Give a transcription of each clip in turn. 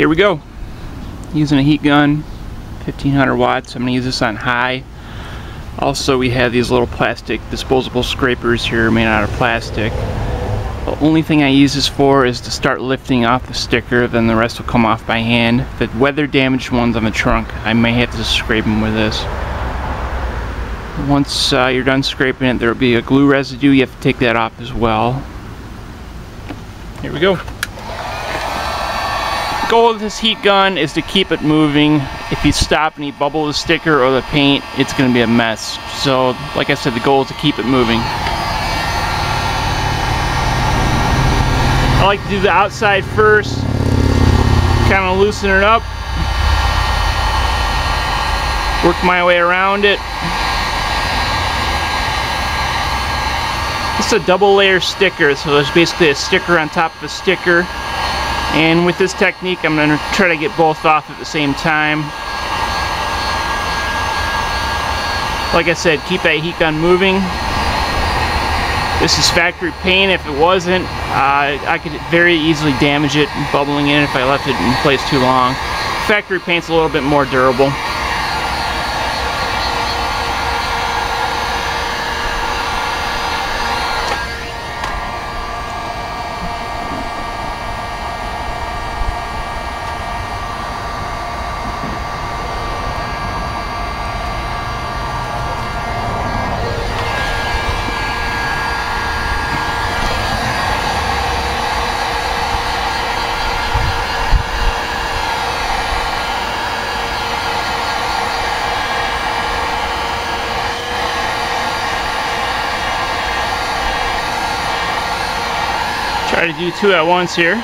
here we go. Using a heat gun, 1500 watts. I'm going to use this on high. Also, we have these little plastic disposable scrapers here made out of plastic. The only thing I use this for is to start lifting off the sticker, then the rest will come off by hand. The weather damaged ones on the trunk, I may have to scrape them with this. Once uh, you're done scraping it, there will be a glue residue. You have to take that off as well. Here we go. The goal of this heat gun is to keep it moving. If you stop and you bubble the sticker or the paint, it's going to be a mess. So, like I said, the goal is to keep it moving. I like to do the outside first, kind of loosen it up, work my way around it. It's a double layer sticker, so there's basically a sticker on top of a sticker. And with this technique, I'm going to try to get both off at the same time. Like I said, keep that heat gun moving. This is factory paint. If it wasn't, uh, I could very easily damage it bubbling in if I left it in place too long. Factory paint's a little bit more durable. Try to do two at once here.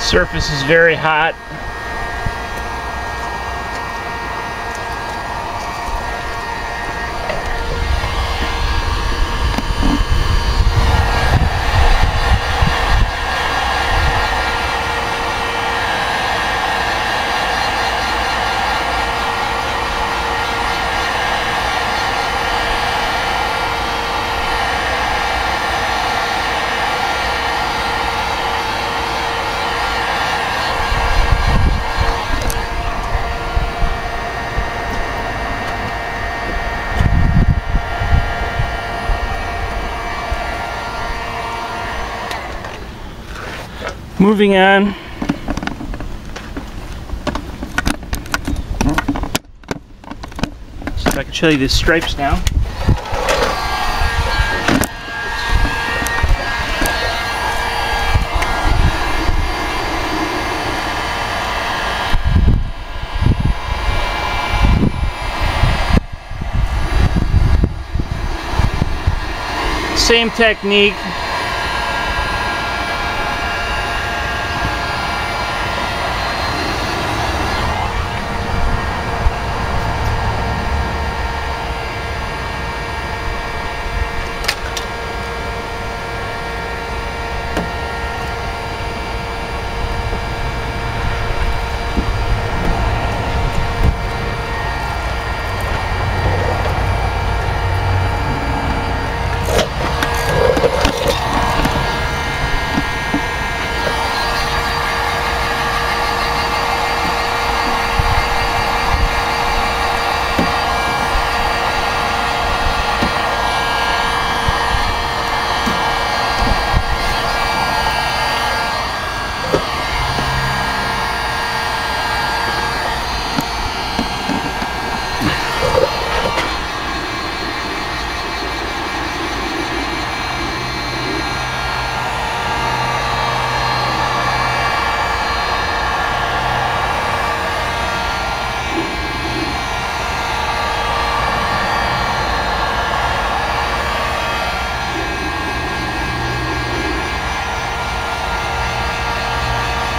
Surface is very hot. Moving on. If I can show you the stripes now. Same technique,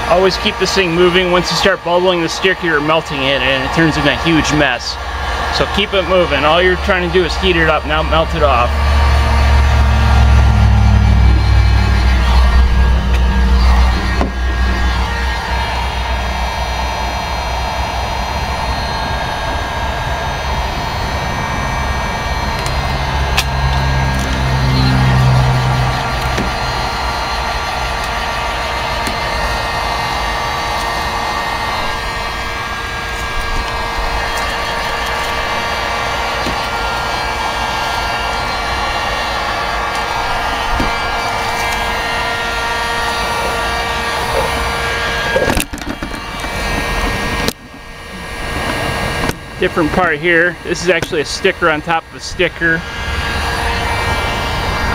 Always keep this thing moving. Once you start bubbling the sticker, you're melting it and it turns into a huge mess. So keep it moving. All you're trying to do is heat it up, now melt it off. Different part here. This is actually a sticker on top of a sticker.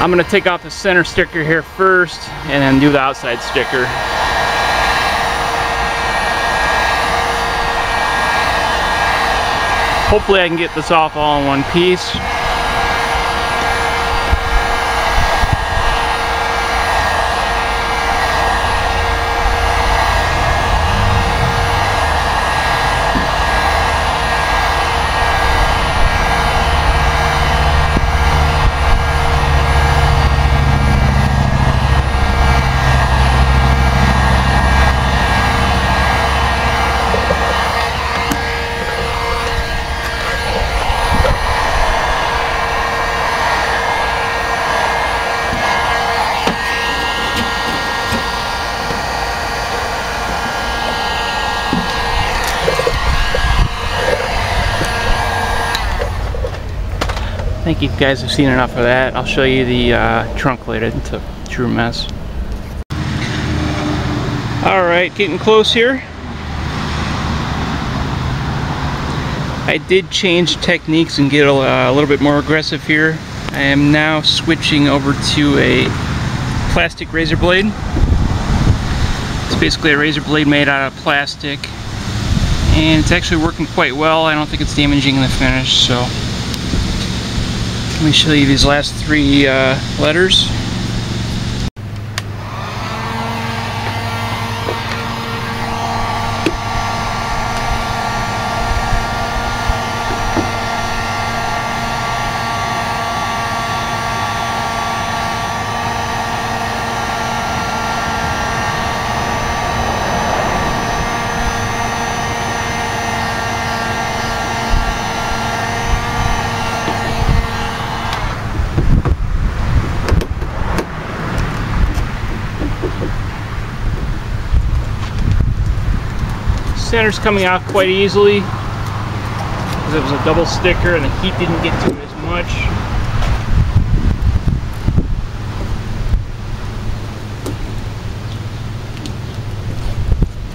I'm gonna take off the center sticker here first and then do the outside sticker. Hopefully I can get this off all in one piece. You guys have seen enough of that. I'll show you the uh, trunk later. It's a true mess. Alright, getting close here. I did change techniques and get a, uh, a little bit more aggressive here. I am now switching over to a plastic razor blade. It's basically a razor blade made out of plastic and it's actually working quite well. I don't think it's damaging the finish so let me show you these last three uh, letters. Center's coming out quite easily because it was a double sticker and the heat didn't get to it as much.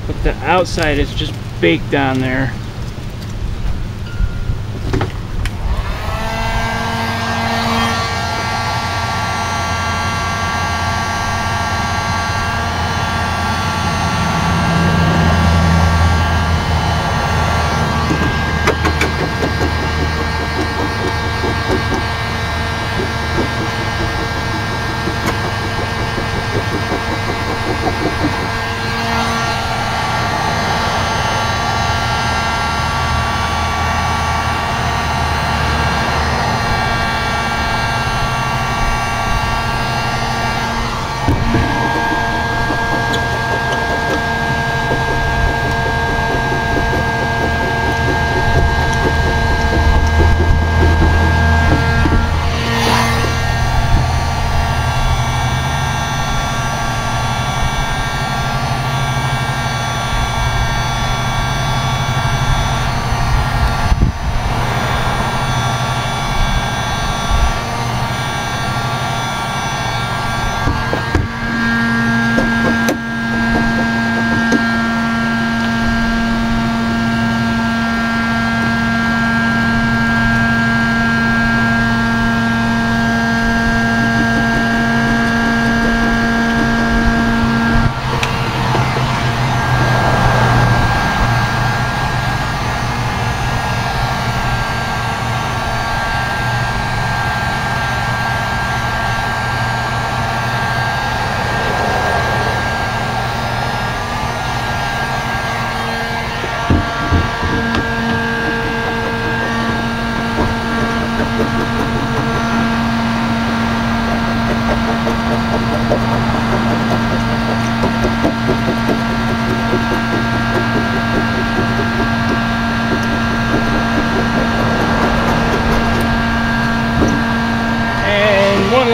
But the outside is just baked on there.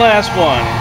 Last one.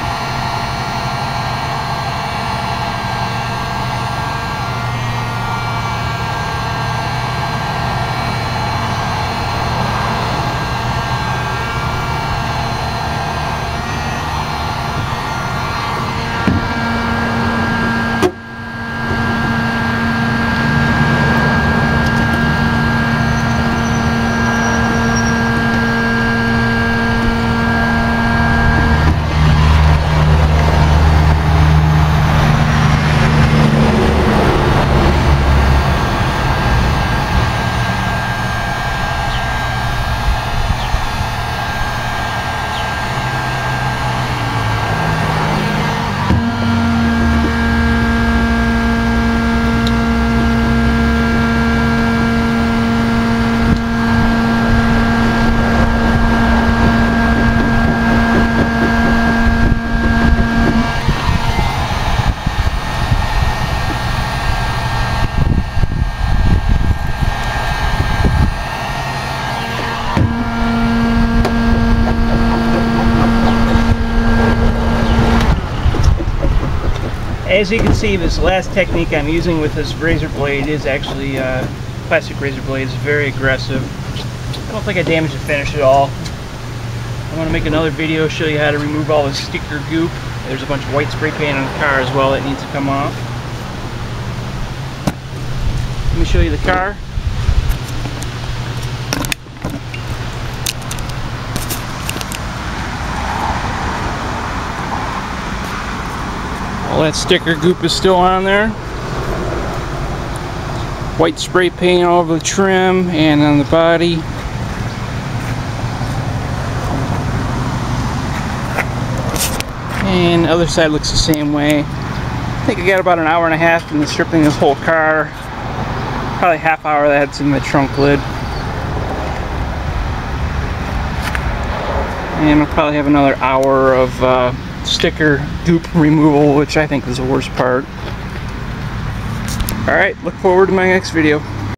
As you can see, this last technique I'm using with this razor blade is actually uh, plastic razor blade. It's very aggressive. I don't think I damaged the finish at all. I want to make another video show you how to remove all the sticker goop. There's a bunch of white spray paint on the car as well that needs to come off. Let me show you the car. All that sticker goop is still on there. White spray paint all over the trim and on the body. And the other side looks the same way. I think I got about an hour and a half in stripping this whole car. Probably half hour that's in the trunk lid. And I'll probably have another hour of uh, sticker goop removal, which I think is the worst part. Alright, look forward to my next video.